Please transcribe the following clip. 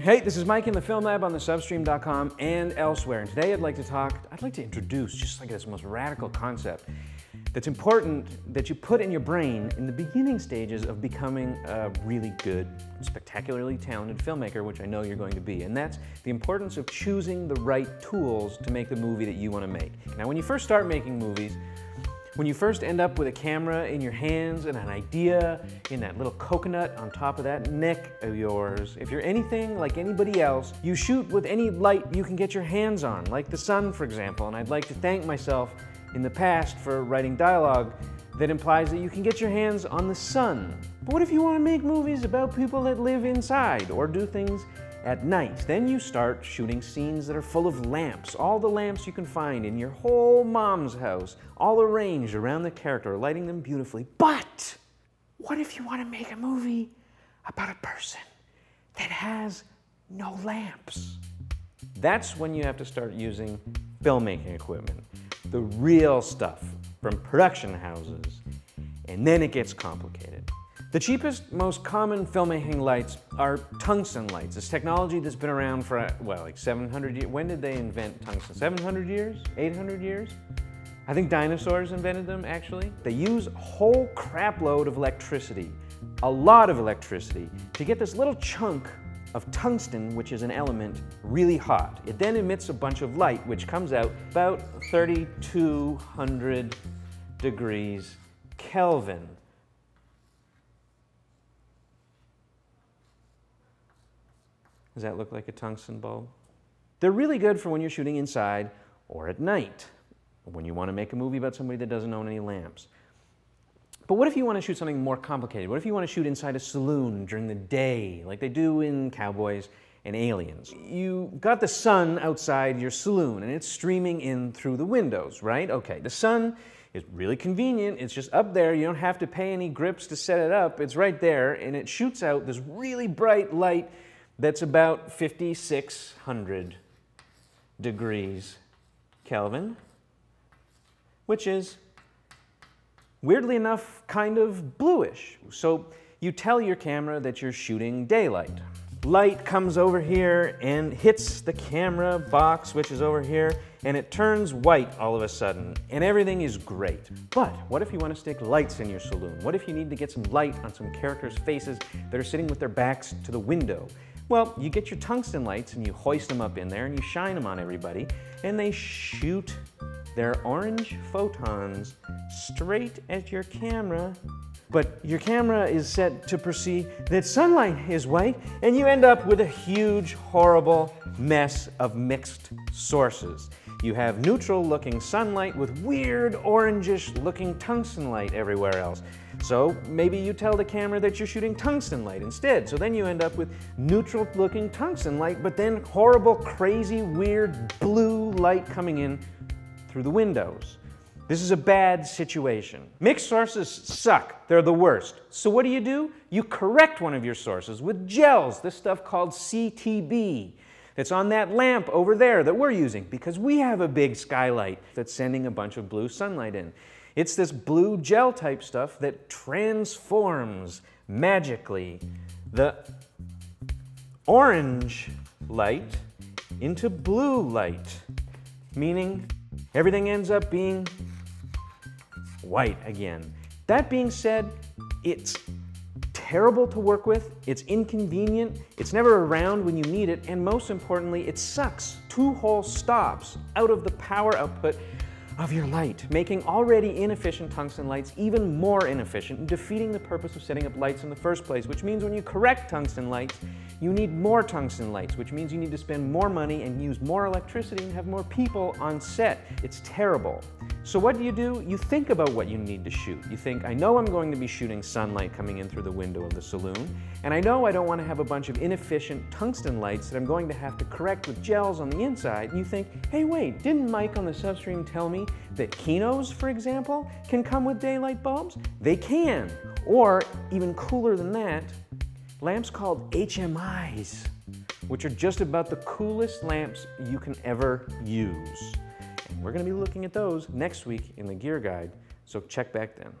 Hey, this is Mike in the Film Lab on the substream.com and elsewhere. And today I'd like to talk, I'd like to introduce just like this most radical concept that's important that you put in your brain in the beginning stages of becoming a really good, spectacularly talented filmmaker, which I know you're going to be. And that's the importance of choosing the right tools to make the movie that you want to make. Now, when you first start making movies, when you first end up with a camera in your hands and an idea in that little coconut on top of that neck of yours, if you're anything like anybody else, you shoot with any light you can get your hands on, like the sun, for example. And I'd like to thank myself in the past for writing dialogue that implies that you can get your hands on the sun. But what if you want to make movies about people that live inside or do things at night. Then you start shooting scenes that are full of lamps, all the lamps you can find in your whole mom's house, all arranged around the character, lighting them beautifully. But what if you want to make a movie about a person that has no lamps? That's when you have to start using filmmaking equipment, the real stuff from production houses, and then it gets complicated. The cheapest, most common filmmaking lights are tungsten lights. It's technology that's been around for, well, like 700 years. When did they invent tungsten? 700 years? 800 years? I think dinosaurs invented them, actually. They use a whole crapload of electricity, a lot of electricity, to get this little chunk of tungsten, which is an element, really hot. It then emits a bunch of light, which comes out about 3,200 degrees Kelvin. Does that look like a tungsten bulb? They're really good for when you're shooting inside or at night, when you want to make a movie about somebody that doesn't own any lamps. But what if you want to shoot something more complicated? What if you want to shoot inside a saloon during the day, like they do in Cowboys and Aliens? You got the sun outside your saloon and it's streaming in through the windows, right? Okay, the sun is really convenient. It's just up there. You don't have to pay any grips to set it up. It's right there and it shoots out this really bright light that's about 5,600 degrees Kelvin, which is weirdly enough kind of bluish. So you tell your camera that you're shooting daylight. Light comes over here and hits the camera box, which is over here, and it turns white all of a sudden, and everything is great. But what if you want to stick lights in your saloon? What if you need to get some light on some characters' faces that are sitting with their backs to the window? Well, you get your tungsten lights and you hoist them up in there and you shine them on everybody and they shoot their orange photons straight at your camera. But your camera is set to perceive that sunlight is white and you end up with a huge, horrible mess of mixed sources. You have neutral looking sunlight with weird orangish looking tungsten light everywhere else. So maybe you tell the camera that you're shooting tungsten light instead. So then you end up with neutral looking tungsten light, but then horrible, crazy, weird blue light coming in through the windows. This is a bad situation. Mixed sources suck. They're the worst. So what do you do? You correct one of your sources with gels, this stuff called CTB. It's on that lamp over there that we're using because we have a big skylight that's sending a bunch of blue sunlight in. It's this blue gel type stuff that transforms magically the orange light into blue light, meaning everything ends up being white again. That being said, it's terrible to work with, it's inconvenient, it's never around when you need it, and most importantly, it sucks two whole stops out of the power output of your light, making already inefficient tungsten lights even more inefficient and defeating the purpose of setting up lights in the first place, which means when you correct tungsten lights, you need more tungsten lights, which means you need to spend more money and use more electricity and have more people on set. It's terrible. So what do you do? You think about what you need to shoot. You think, I know I'm going to be shooting sunlight coming in through the window of the saloon, and I know I don't want to have a bunch of inefficient tungsten lights that I'm going to have to correct with gels on the inside. And you think, hey wait, didn't Mike on the substream tell me that Kinos, for example, can come with daylight bulbs? They can. Or, even cooler than that, lamps called HMIs, which are just about the coolest lamps you can ever use. We're going to be looking at those next week in the gear guide, so check back then.